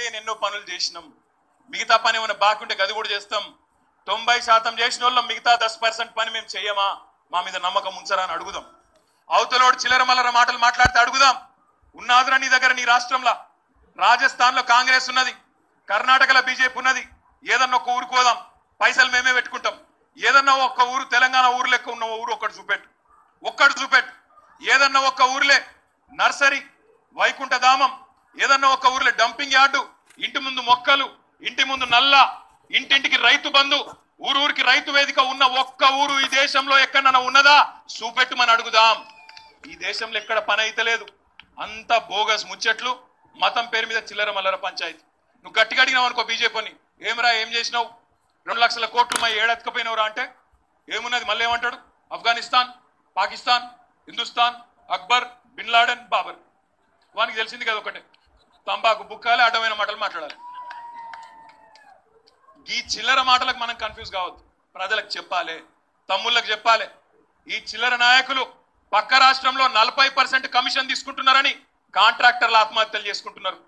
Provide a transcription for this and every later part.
చేయని ఎన్నో పనులు చేసినాం. మిగతా పని ఏమైనా బాగుంటే గది కూడా చేస్తాం. తొంభై శాతం చేసిన వాళ్ళం మిగతా దస్ పర్సెంట్ పని మేము చెయ్యమా మా మీద నమ్మకం ఉంచరా అని అడుగుదాం. అవతలోడు చిల్లర మల్లర మాటలు మాట్లాడితే అడుగుదాం. ఉన్నాదురా నీ దగ్గర నీ రాష్ట్రంలో. రాజస్థాన్లో కాంగ్రెస్ ఉన్నది. కర్ణాటకలో బీజేపీ ఉన్నది. ఏదన్నా ఒక ఊరుకోదాం పైసలు మేమే పెట్టుకుంటాం. ఏదన్నా ఒక్క ఊరు తెలంగాణ ఊరు లెక్క ఉన్న ఊరు ఒక్కటి చూపెట్టు. ఒక్కటి చూపెట్టు. ఏదన్నా ఒక్క ఊర్లే. నర్సరీ వైకుంఠధామం ఏదన్నా ఒక ఊర్లో డంపింగ్ యార్డు ఇంటి ముందు మొక్కలు ఇంటి ముందు నల్ల ఇంటింటికి రైతు బంధు ఊరూరికి రైతు వేదిక ఉన్న ఒక్క ఊరు ఈ దేశంలో ఎక్కడన్నా ఉన్నదా? చూపెట్టుమని అడుగుదాం. ఈ దేశంలో ఎక్కడ పని అయితే లేదు. అంత బోగస్ ముచ్చట్లు మతం పేరు మీద చిల్లర మల్లర పంచాయతీ. నువ్వు గట్టిగా అడిగినావు అనుకో బీజేపీని. ఏమరా ఏం చేసినావు? రెండు లక్షల కోట్లు మా ఏడెత్తకపోయినవరా అంటే ఏమున్నది? మళ్ళీ ఏమంటాడు? Afghanistan Pakistan Hindustan Akbar bin Laden Babar. వానికి తెలిసింది కదా ఒకటే. తంబాకు బుక్కాలి అడ్డమైన మాటలు మాట్లాడాలి. ఈ చిల్లర మాటలకు మనం కన్ఫ్యూజ్ కావద్దు. ప్రజలకు చెప్పాలి తమ్ముళ్ళకి చెప్పాలి. ఈ చిల్లర నాయకులు పక్క రాష్ట్రంలో నలభై పర్సెంట్ కమిషన్ తీసుకుంటున్నారని కాంట్రాక్టర్లు ఆత్మహత్యలు చేసుకుంటున్నారు.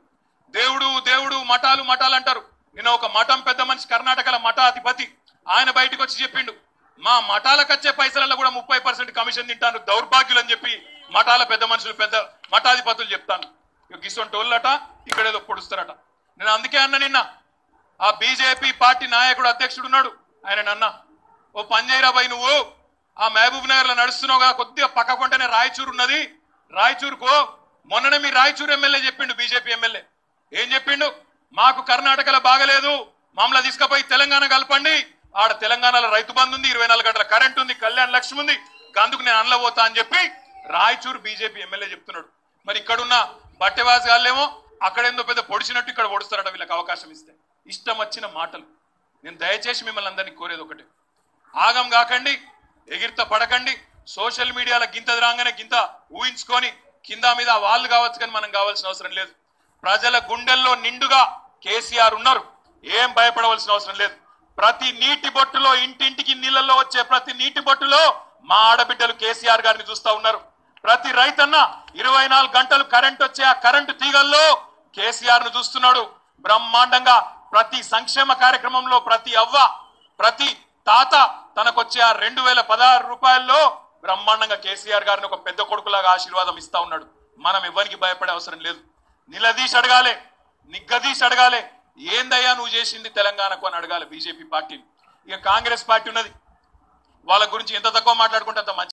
దేవుడు దేవుడు మఠాలు మఠాలు అంటారు. నిన్న ఒక మఠం పెద్ద మనిషి కర్ణాటకల మఠాధిపతి ఆయన బయటకు వచ్చి చెప్పిండు మా మఠాలకు వచ్చే పైసలలో కూడా ముప్పై పర్సెంట్ కమిషన్ తింటాను దౌర్భాగ్యులు అని చెప్పి మఠాల పెద్ద మనుషులు పెద్ద మఠాధిపతులు చెప్తాను. గిసొంటి వాళ్ళట ఇక్కడేదో పొడుస్తారట. నేను అందుకే అన్న నిన్న. ఆ బీజేపీ పార్టీ నాయకుడు అధ్యక్షుడు ఉన్నాడు. ఆయన నన్న ఓ పంజైరాబాయి నువ్వు? ఆ మహబూబ్ నగర్లో నడుస్తున్నావుగా కొద్దిగా పక్క కొంటనే రాయచూరు ఉన్నది. రాయచూరుకు. మొన్ననే మీ రాయచూరు ఎమ్మెల్యే చెప్పిండు బీజేపీ ఎమ్మెల్యే. ఏం చెప్పిండు? మాకు కర్ణాటకలో బాగలేదు. మమ్మల్ని తీసుకుపోయి తెలంగాణ కలపండి. ఆడ తెలంగాణలో రైతు బంధు ఉంది ఇరవై నాలుగు గంటల కరెంట్ ఉంది కళ్యాణ లక్ష్మి ఉంది. అందుకు నేను అనలో పోతా అని చెప్పి రాయచూరు బీజేపీ ఎమ్మెల్యే చెప్తున్నాడు. మరి ఇక్కడున్న బట్టెవాసి గాళ్ళేమో అక్కడేందో పెద్ద పొడిచినట్టు ఇక్కడ పొడుస్తారట వీళ్ళకి అవకాశం ఇస్తే. ఇష్టం వచ్చిన మాటలు. నేను దయచేసి మిమ్మల్ని అందరినీ కోరేది ఒకటే. ఆగం కాకండి ఎగిరిత పడకండి సోషల్ మీడియాలో గింత రాగానే గింత ఊహించుకొని కింద మీద వాళ్ళు కావచ్చు కానీ మనం కావాల్సిన అవసరం లేదు. ప్రజల గుండెల్లో నిండుగా కేసీఆర్ ఉన్నారు. ఏం భయపడవలసిన అవసరం లేదు. ప్రతి నీటి బొట్టులో ఇంటింటికి నీళ్ళల్లో వచ్చే ప్రతి నీటి బొట్టులో మా ఆడబిడ్డలు కేసీఆర్ గారిని చూస్తా ఉన్నారు. ప్రతి రైతన్న ఇరవై నాలుగు గంటలు కరెంట్ వచ్చే ఆ కరెంటు తీగల్లో కేసీఆర్ను చూస్తున్నాడు. బ్రహ్మాండంగా ప్రతి సంక్షేమ కార్యక్రమంలో ప్రతి అవ్వ ప్రతి తాత తనకొచ్చే ఆ రెండు వేల పదహారు రూపాయల్లో బ్రహ్మాండంగా కేసీఆర్ గారిని ఒక పెద్ద కొడుకులాగా ఆశీర్వాదం ఇస్తా ఉన్నాడు. మనం ఎవరికి భయపడే అవసరం లేదు. నిలదీసి అడగాలి నిగ్గదీసి అడగాలి. ఏందయ్యా నువ్వు చేసింది తెలంగాణకు అని అడగాలి బీజేపీ పార్టీని. ఇక కాంగ్రెస్ పార్టీ ఉన్నది. వాళ్ళ గురించి ఎంత తక్కువ మాట్లాడుకుంటే అంత మంచి